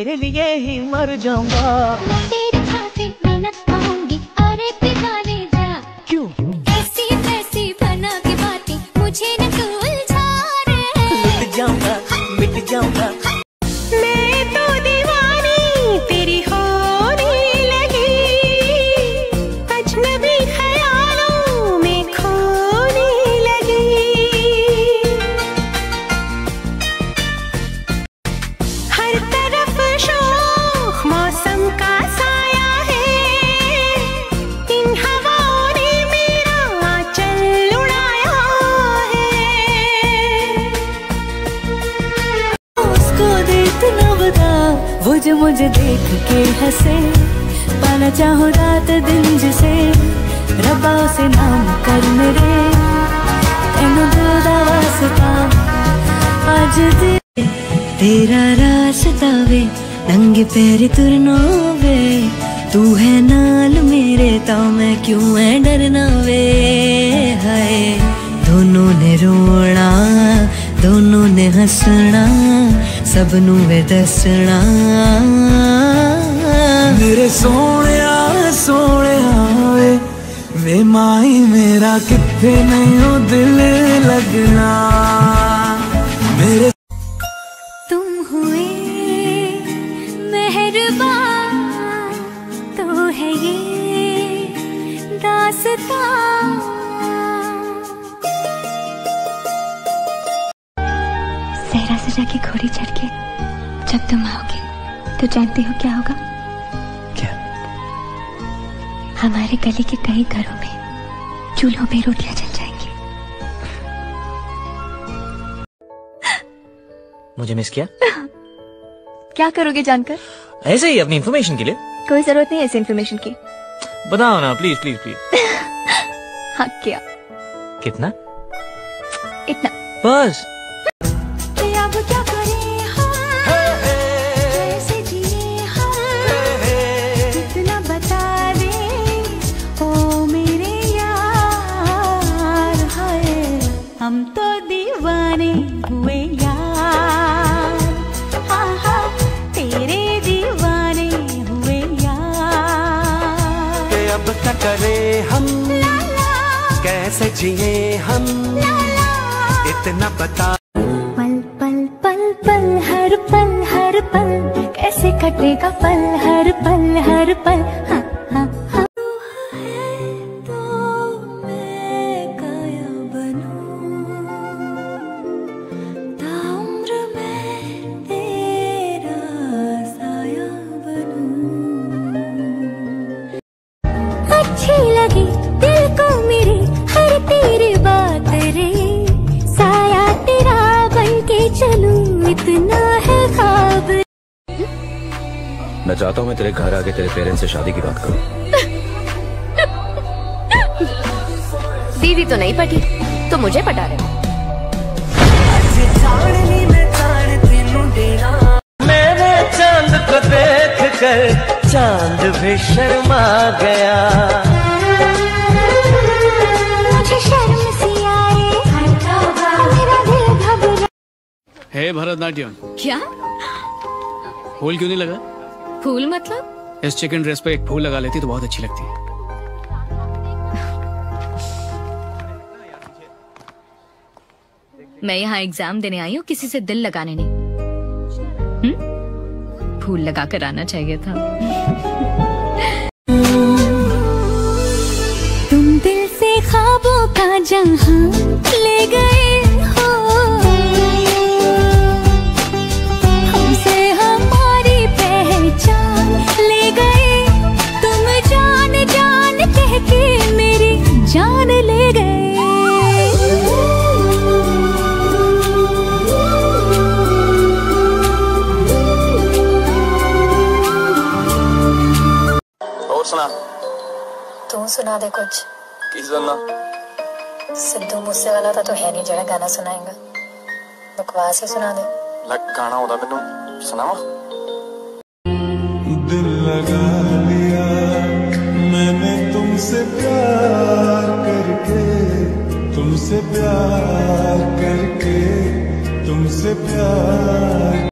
तेरे लिए ही मर जाऊँगा। I'm तेरे मेहनत पाऊँगी अरे पिघाले जा। क्यों? ऐसी तैसी बना के बातें मुझे न तू उलझा रे मिट जाऊँगा मिट जाऊँगा। वो जो मुझे देख के हंसे, पाना चाहो रात दिन जिसे रबा उसे नाम कर मेरे। तेनू दिल दा वास्ता, आज दे। तेरा रास्ता वे, नंगे पैर तुरना वे। तू है नाल मेरे तो मैं क्यों है डरना वे? हाय, दोनों ने रोना, दोनों ने हंसना। सब नू वे दसना मेरे सोने सोने वे वे माई मेरा किथे नहीं हो दिल लगना मेरे तुम हुए मेहरबान तो है ये दास्तां। सहरा सजा की घोड़ी चढ़ के जब तुम आओगे तो जानते हो क्या होगा? क्या? हमारे गली के कई घरों में चूल्हों पे रोटियाँ जल जाएँगी। मुझे मिस किया? क्या करोगे जानकर? ऐसे ही अपनी इन्फॉर्मेशन के लिए। कोई ज़रूरत नहीं है इस इन्फॉर्मेशन की। बताओ ना प्लीज़ प्लीज़ प्लीज़ हाँ क्या। कितना? इतना। बस। कैसे जिए हम? इतना बता। पल पल पल पल, हर पल हर पल, कैसे कटेगा पल, हर पल हर पल चलूँ इतना है ख्वाब। मैं चाहता हूँ मैं तेरे घर आके तेरे पेरेंट्स से शादी की बात करूँ। दीदी तो नहीं पटी तो मुझे पटा रहे हो। मेरे चाँद को देख कर चाँद भी शर्मा गया। मुझे शर्म है भरतनाट्यम। क्या? फूल क्यों नहीं लगा? फूल मतलब? इस चिकन ड्रेस पे एक फूल लगा लेती तो बहुत अच्छी लगती। मैं यहाँ एग्ज़ाम देने आई हूँ किसी से दिल लगाने नहीं। हम्म? फूल लगा कर आना चाहिए था। तुम दिल से ख्वाबों का जहाँ ले गए सुना। तू सुना दे कुछ। की सुनना सिद्धू मूसे वाला था तो है नहीं जरा गाना सुनाएगा। बकवास ही सुना दे। लग गाना होता मैनू सुनावा? दिल लगा लिया मैंने तुमसे प्यार करके तुमसे प्यार करके तुमसे प्यार